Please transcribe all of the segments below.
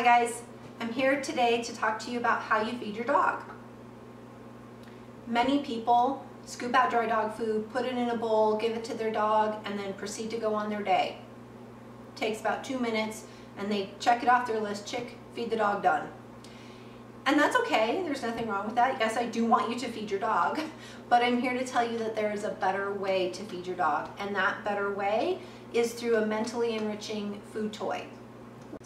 Hi guys, I'm here today to talk to you about how you feed your dog. Many people scoop out dry dog food, put it in a bowl, give it to their dog, and then proceed to go on their day. Takes about two minutes and they check it off their list, chick, feed the dog, done. And that's okay, there's nothing wrong with that. Yes, I do want you to feed your dog, but I'm here to tell you that there is a better way to feed your dog. And that better way is through a mentally enriching food toy.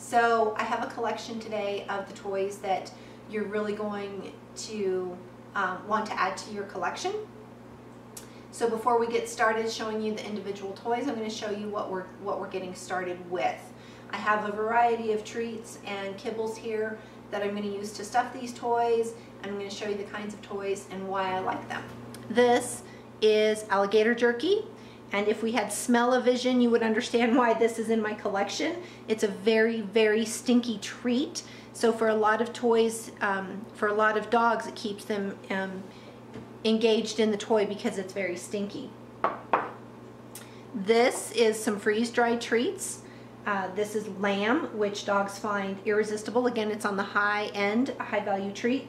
So I have a collection today of the toys that you're really going to um, want to add to your collection. So before we get started showing you the individual toys, I'm going to show you what we're, what we're getting started with. I have a variety of treats and kibbles here that I'm going to use to stuff these toys and I'm going to show you the kinds of toys and why I like them. This is alligator jerky and if we had smell-o-vision you would understand why this is in my collection. It's a very very stinky treat so for a lot of toys, um, for a lot of dogs it keeps them um, engaged in the toy because it's very stinky. This is some freeze-dried treats. Uh, this is lamb, which dogs find irresistible. Again, it's on the high end, a high value treat.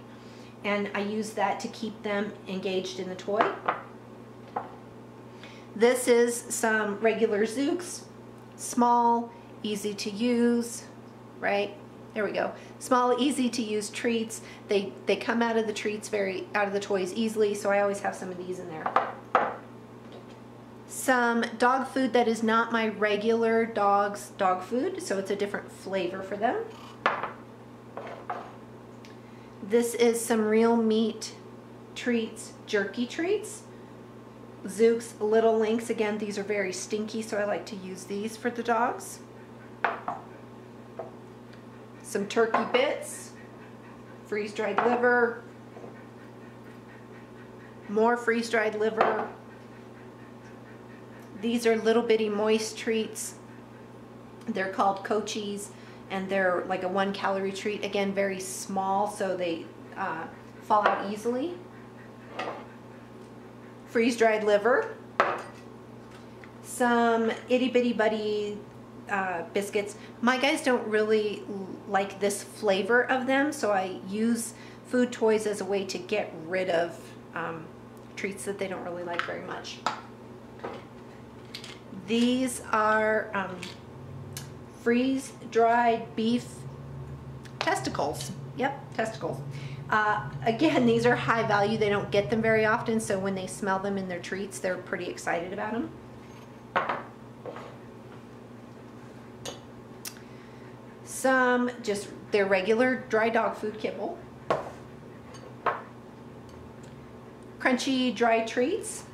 And I use that to keep them engaged in the toy. This is some regular Zuke's, small, easy to use, right? There we go. Small, easy to use treats. They, they come out of the treats very, out of the toys easily, so I always have some of these in there some dog food that is not my regular dog's dog food, so it's a different flavor for them. This is some real meat treats, jerky treats. Zuke's Little Links, again, these are very stinky, so I like to use these for the dogs. Some turkey bits, freeze-dried liver, more freeze-dried liver, these are little bitty moist treats. They're called Cochise and they're like a one calorie treat. Again, very small so they uh, fall out easily. Freeze-dried liver. Some itty bitty buddy uh, biscuits. My guys don't really like this flavor of them, so I use food toys as a way to get rid of um, treats that they don't really like very much. These are um, freeze-dried beef testicles. Yep, testicles. Uh, again, these are high value. They don't get them very often, so when they smell them in their treats, they're pretty excited about them. Some just their regular dry dog food kibble. Crunchy dry treats,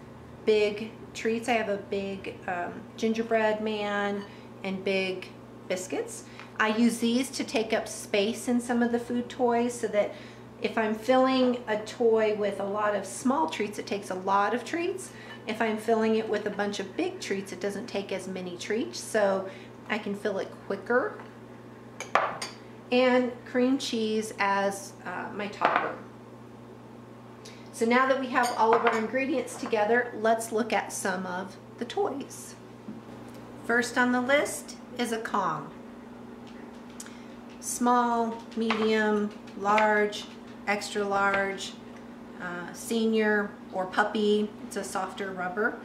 big treats. I have a big um, gingerbread man and big biscuits. I use these to take up space in some of the food toys so that if I'm filling a toy with a lot of small treats, it takes a lot of treats. If I'm filling it with a bunch of big treats, it doesn't take as many treats, so I can fill it quicker. And cream cheese as uh, my topper. So now that we have all of our ingredients together, let's look at some of the toys. First on the list is a Kong. Small, medium, large, extra large, uh, senior, or puppy. It's a softer rubber.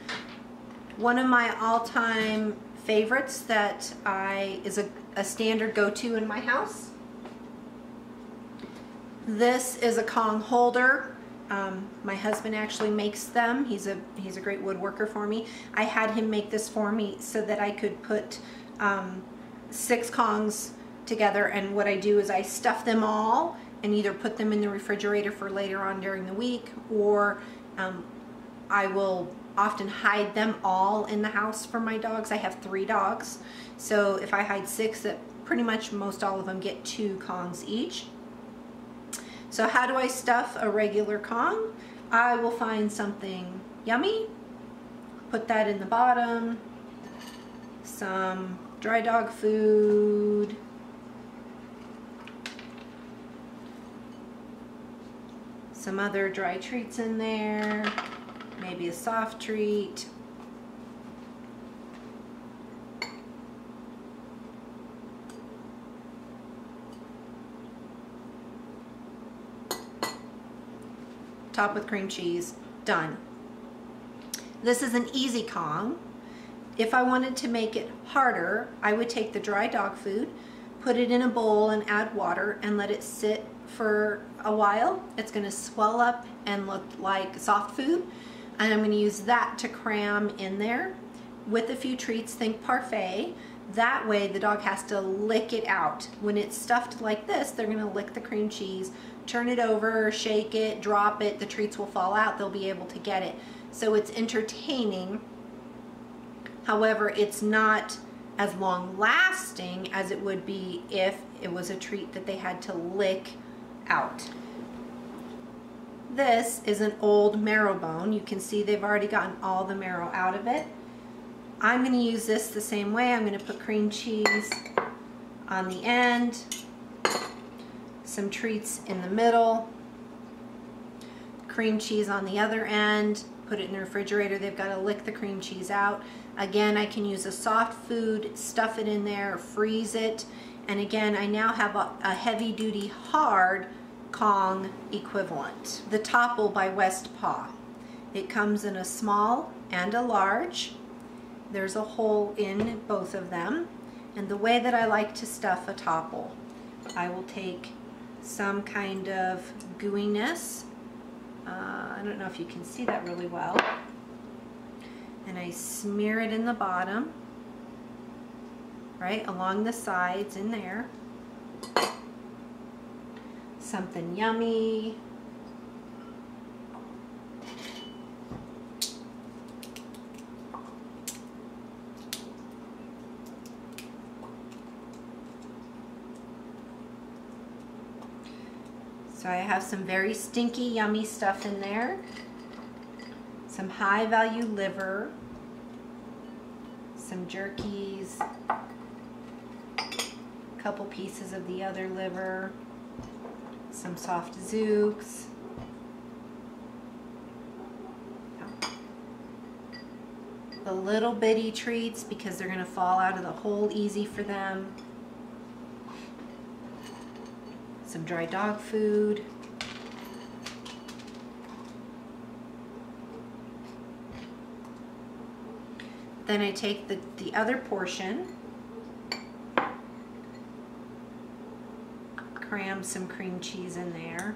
One of my all-time favorites that I is a, a standard go-to in my house. This is a Kong holder. Um, my husband actually makes them. He's a he's a great woodworker for me. I had him make this for me so that I could put um, six Kongs together and what I do is I stuff them all and either put them in the refrigerator for later on during the week or um, I will often hide them all in the house for my dogs. I have three dogs so if I hide six that pretty much most all of them get two Kongs each. So how do I stuff a regular Kong? I will find something yummy, put that in the bottom, some dry dog food, some other dry treats in there, maybe a soft treat. Top with cream cheese, done. This is an easy Kong. If I wanted to make it harder, I would take the dry dog food, put it in a bowl and add water and let it sit for a while. It's gonna swell up and look like soft food. And I'm gonna use that to cram in there with a few treats, think parfait. That way the dog has to lick it out. When it's stuffed like this, they're gonna lick the cream cheese, turn it over, shake it, drop it, the treats will fall out, they'll be able to get it. So it's entertaining. However, it's not as long lasting as it would be if it was a treat that they had to lick out. This is an old marrow bone. You can see they've already gotten all the marrow out of it. I'm going to use this the same way. I'm going to put cream cheese on the end, some treats in the middle, cream cheese on the other end, put it in the refrigerator. They've got to lick the cream cheese out. Again, I can use a soft food, stuff it in there, freeze it. And again, I now have a, a heavy duty hard Kong equivalent. The Toppl by West Paw. It comes in a small and a large. There's a hole in both of them. And the way that I like to stuff a Toppl, I will take some kind of gooiness. Uh, I don't know if you can see that really well. And I smear it in the bottom, right, along the sides in there. Something yummy, So I have some very stinky, yummy stuff in there. Some high value liver. Some jerkies. Couple pieces of the other liver. Some soft Zuke's. The little bitty treats because they're going to fall out of the hole easy for them. some dry dog food. Then I take the, the other portion, cram some cream cheese in there.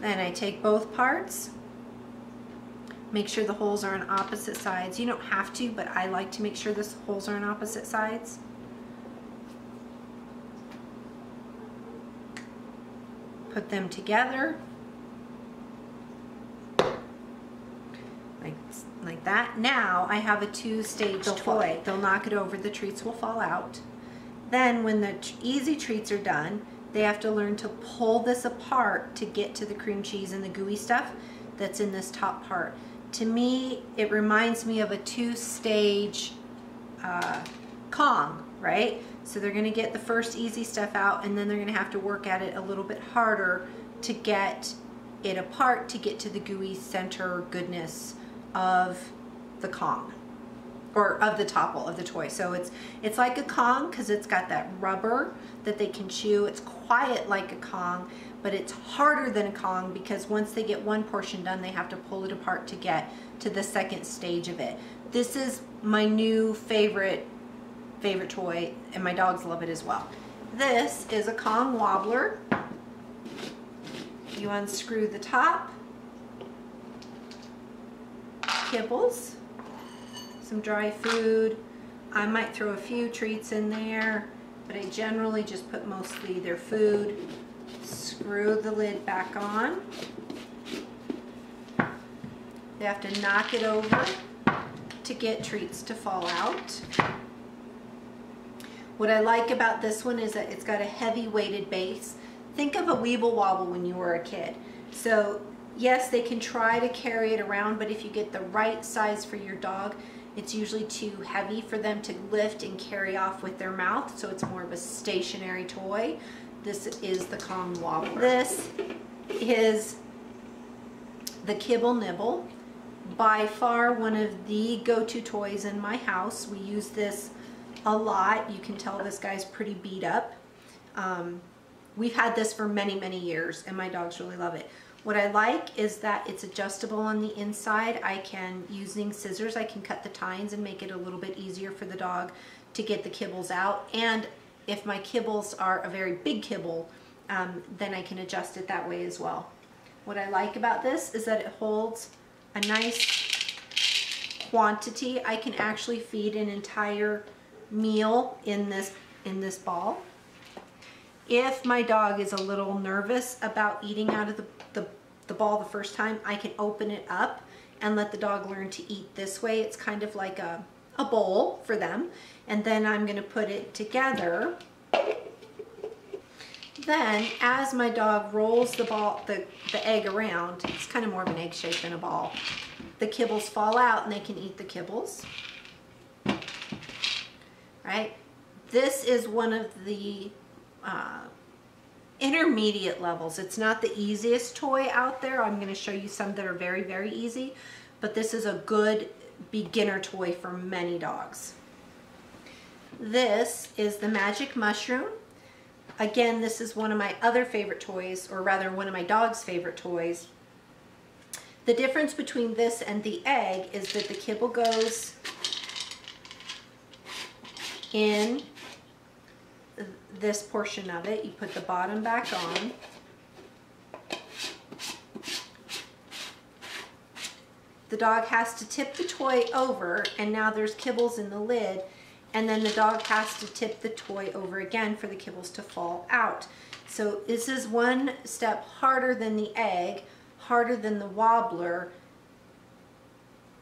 Then I take both parts, make sure the holes are on opposite sides. You don't have to, but I like to make sure the holes are on opposite sides. Them together. Like, like that. Now I have a two-stage toy. They'll knock it over, the treats will fall out. Then when the easy treats are done, they have to learn to pull this apart to get to the cream cheese and the gooey stuff that's in this top part. To me, it reminds me of a two-stage uh, Kong, right? So they're gonna get the first easy stuff out and then they're gonna have to work at it a little bit harder to get it apart to get to the gooey center goodness of the Kong or of the Toppl of the toy. So it's it's like a Kong because it's got that rubber that they can chew. It's quiet like a Kong, but it's harder than a Kong because once they get one portion done, they have to pull it apart to get to the second stage of it. This is my new favorite favorite toy and my dogs love it as well. This is a Kong wobbler. You unscrew the top, kibbles, some dry food. I might throw a few treats in there, but I generally just put mostly their food. Screw the lid back on. They have to knock it over to get treats to fall out. What I like about this one is that it's got a heavy weighted base. Think of a Weeble Wobble when you were a kid. So yes, they can try to carry it around, but if you get the right size for your dog, it's usually too heavy for them to lift and carry off with their mouth, so it's more of a stationary toy. This is the Kong Wobbler. This is the Kibble Nibble. By far one of the go-to toys in my house. We use this a lot. You can tell this guy's pretty beat up. Um, we've had this for many, many years and my dogs really love it. What I like is that it's adjustable on the inside. I can, using scissors, I can cut the tines and make it a little bit easier for the dog to get the kibbles out. And if my kibbles are a very big kibble, um, then I can adjust it that way as well. What I like about this is that it holds a nice quantity. I can actually feed an entire meal in this, in this ball. If my dog is a little nervous about eating out of the, the, the ball the first time, I can open it up and let the dog learn to eat this way. It's kind of like a, a bowl for them. And then I'm gonna put it together. Then, as my dog rolls the ball, the, the egg around, it's kind of more of an egg shape than a ball, the kibbles fall out and they can eat the kibbles. Right? This is one of the uh, intermediate levels. It's not the easiest toy out there. I'm going to show you some that are very, very easy, but this is a good beginner toy for many dogs. This is the Magic Mushroom. Again, this is one of my other favorite toys, or rather one of my dog's favorite toys. The difference between this and the egg is that the kibble goes in this portion of it. You put the bottom back on. The dog has to tip the toy over and now there's kibbles in the lid and then the dog has to tip the toy over again for the kibbles to fall out. So this is one step harder than the egg, harder than the wobbler,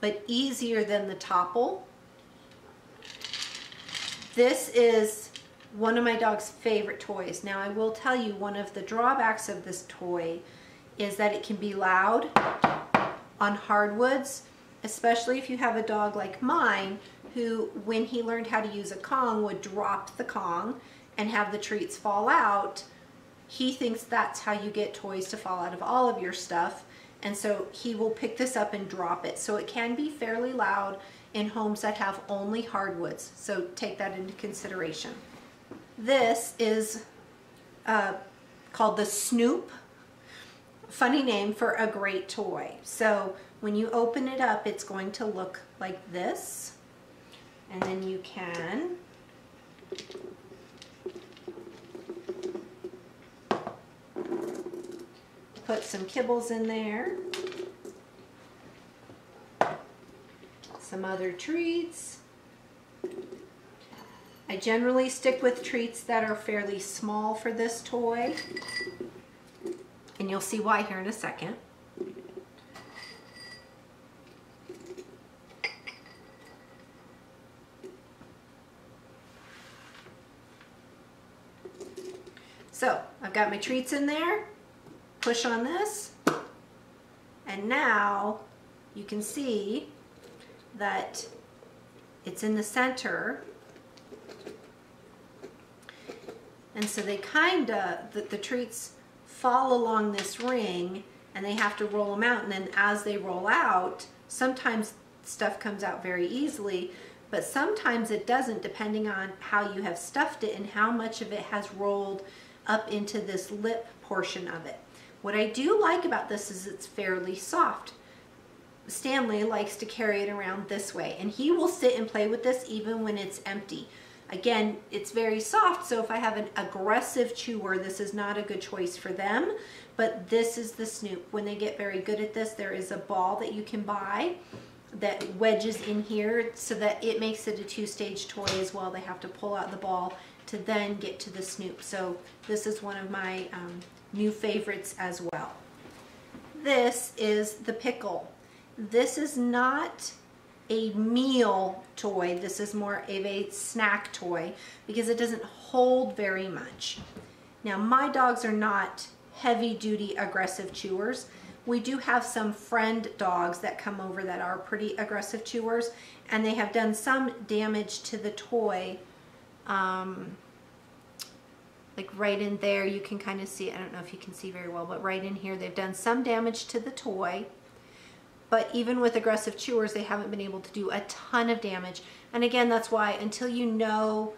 but easier than the Toppl. This is one of my dog's favorite toys. Now I will tell you one of the drawbacks of this toy is that it can be loud on hardwoods, especially if you have a dog like mine who, when he learned how to use a Kong, would drop the Kong and have the treats fall out. He thinks that's how you get toys to fall out of all of your stuff. And so he will pick this up and drop it. So it can be fairly loud in homes that have only hardwoods. So take that into consideration. This is uh, called the Snoop. Funny name for a great toy. So when you open it up, it's going to look like this and then you can put some kibbles in there, some other treats. I generally stick with treats that are fairly small for this toy, and you'll see why here in a second. So I've got my treats in there, push on this, and now you can see that it's in the center. And so they kind of, the, the treats fall along this ring and they have to roll them out. And then as they roll out, sometimes stuff comes out very easily, but sometimes it doesn't depending on how you have stuffed it and how much of it has rolled up into this lip portion of it. What I do like about this is it's fairly soft. Stanley likes to carry it around this way and he will sit and play with this even when it's empty. Again, it's very soft, so if I have an aggressive chewer, this is not a good choice for them, but this is the Snoop. When they get very good at this, there is a ball that you can buy that wedges in here so that it makes it a two-stage toy as well. They have to pull out the ball to then get to the Snoop. So this is one of my um, new favorites as well. This is the pickle. This is not a meal toy. This is more of a snack toy because it doesn't hold very much. Now my dogs are not heavy duty aggressive chewers. We do have some friend dogs that come over that are pretty aggressive chewers and they have done some damage to the toy um, like right in there, you can kind of see, I don't know if you can see very well, but right in here, they've done some damage to the toy. But even with aggressive chewers, they haven't been able to do a ton of damage. And again, that's why until you know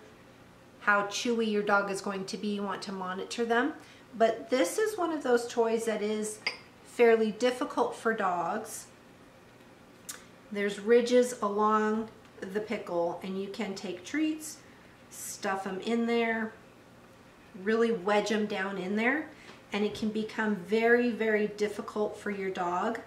how chewy your dog is going to be, you want to monitor them. But this is one of those toys that is fairly difficult for dogs. There's ridges along the pickle and you can take treats, stuff them in there, really wedge them down in there and it can become very, very difficult for your dog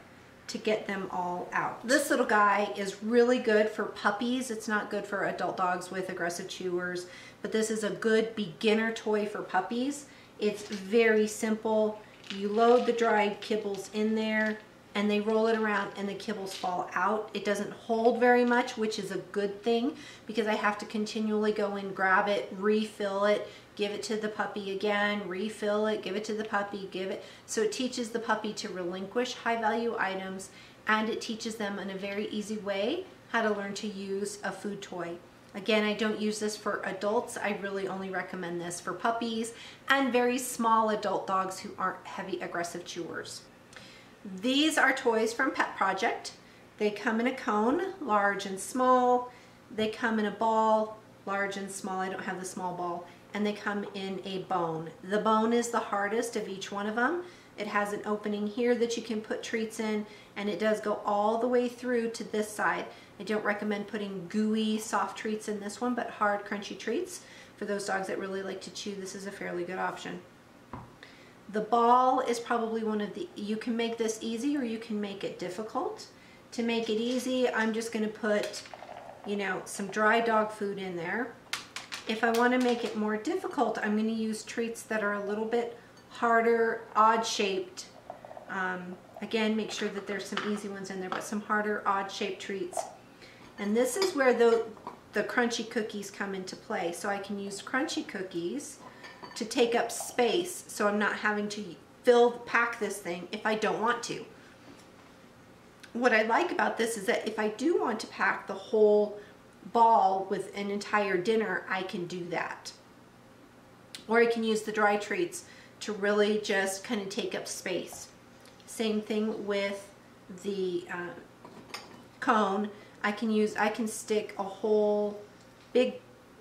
to get them all out. This little guy is really good for puppies. It's not good for adult dogs with aggressive chewers, but this is a good beginner toy for puppies. It's very simple. You load the dried kibbles in there and they roll it around and the kibbles fall out. It doesn't hold very much, which is a good thing because I have to continually go and grab it, refill it, give it to the puppy again, refill it, give it to the puppy, give it. So it teaches the puppy to relinquish high value items and it teaches them in a very easy way how to learn to use a food toy. Again, I don't use this for adults. I really only recommend this for puppies and very small adult dogs who aren't heavy aggressive chewers. These are toys from Pet Projekt. They come in a cone, large and small. They come in a ball, large and small. I don't have the small ball. And they come in a bone. The bone is the hardest of each one of them. It has an opening here that you can put treats in and it does go all the way through to this side. I don't recommend putting gooey soft treats in this one, but hard crunchy treats. For those dogs that really like to chew, this is a fairly good option. The ball is probably one of the, you can make this easy or you can make it difficult. To make it easy, I'm just gonna put, you know, some dry dog food in there. If I wanna make it more difficult, I'm gonna use treats that are a little bit harder, odd shaped. Um, again, make sure that there's some easy ones in there, but some harder, odd shaped treats. And this is where the, the crunchy cookies come into play. So I can use crunchy cookies to take up space so I'm not having to fill, pack this thing if I don't want to. What I like about this is that if I do want to pack the whole ball with an entire dinner, I can do that. Or I can use the dry treats to really just kind of take up space. Same thing with the uh, cone. I can use, I can stick a whole big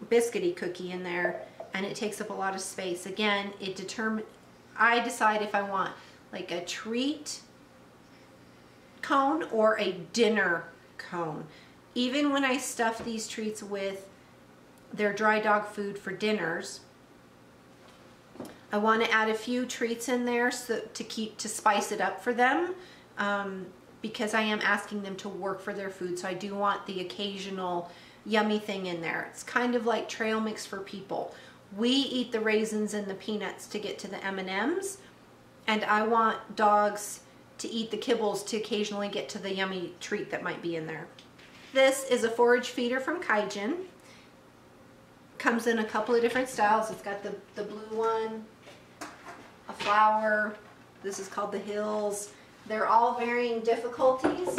biscuity cookie in there and it takes up a lot of space. Again, it determine I decide if I want like a treat cone or a dinner cone. Even when I stuff these treats with their dry dog food for dinners, I want to add a few treats in there so to keep to spice it up for them um, because I am asking them to work for their food. So I do want the occasional yummy thing in there. It's kind of like trail mix for people we eat the raisins and the peanuts to get to the M&Ms and I want dogs to eat the kibbles to occasionally get to the yummy treat that might be in there. This is a forage feeder from Kyjen. Comes in a couple of different styles. It's got the, the blue one, a flower. This is called the Hills. They're all varying difficulties.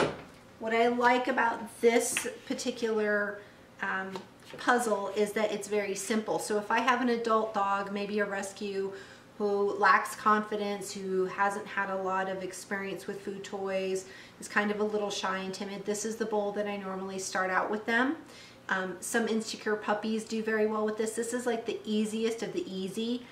What I like about this particular um, puzzle is that it's very simple. So if I have an adult dog, maybe a rescue, who lacks confidence, who hasn't had a lot of experience with food toys, is kind of a little shy and timid, this is the bowl that I normally start out with them. Um, some insecure puppies do very well with this. This is like the easiest of the easy.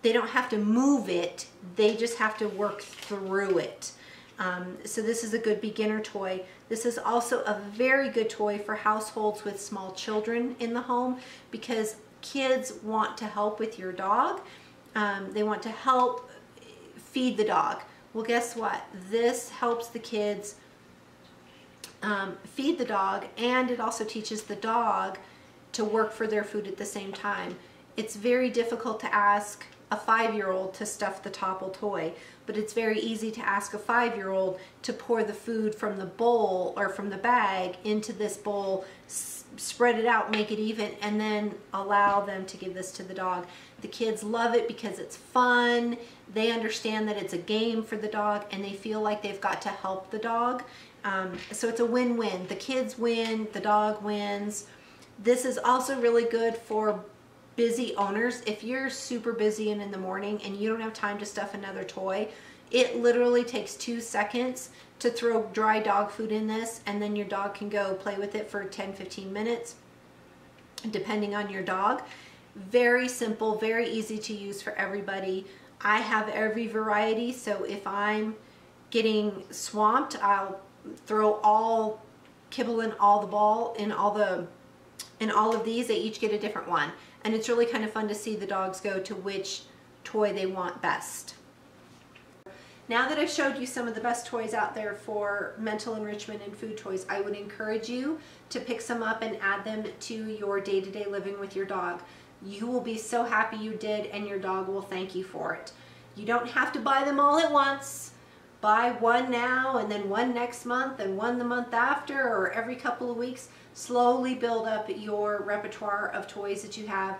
They don't have to move it, they just have to work through it. Um, so this is a good beginner toy. This is also a very good toy for households with small children in the home because kids want to help with your dog. Um, they want to help feed the dog. Well, guess what? This helps the kids um, feed the dog and it also teaches the dog to work for their food at the same time. It's very difficult to ask a five-year-old to stuff the Toppl toy, but it's very easy to ask a five-year-old to pour the food from the bowl or from the bag into this bowl, spread it out, make it even, and then allow them to give this to the dog. The kids love it because it's fun, they understand that it's a game for the dog, and they feel like they've got to help the dog. Um, so it's a win-win. The kids win, the dog wins. This is also really good for busy owners, if you're super busy and in the morning and you don't have time to stuff another toy, it literally takes two seconds to throw dry dog food in this and then your dog can go play with it for 10, 15 minutes, depending on your dog. Very simple, very easy to use for everybody. I have every variety, so if I'm getting swamped, I'll throw all kibble in all the ball in all the in all of these. They each get a different one. And it's really kind of fun to see the dogs go to which toy they want best. Now that I've showed you some of the best toys out there for mental enrichment and food toys, I would encourage you to pick some up and add them to your day-to-day -day living with your dog. You will be so happy you did and your dog will thank you for it. You don't have to buy them all at once. Buy one now and then one next month and one the month after or every couple of weeks. Slowly build up your repertoire of toys that you have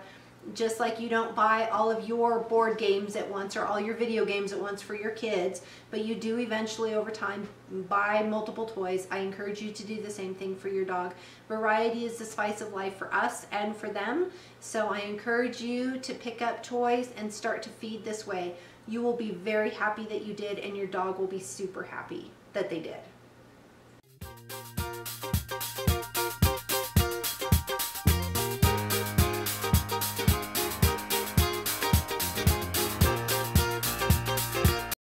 just like you don't buy all of your board games at once or all your video games at once for your kids, but you do eventually over time buy multiple toys. I encourage you to do the same thing for your dog. Variety is the spice of life for us and for them, so I encourage you to pick up toys and start to feed this way. You will be very happy that you did and your dog will be super happy that they did.